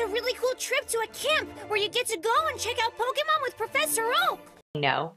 It's a really cool trip to a camp where you get to go and check out Pokemon with Professor Oak. No.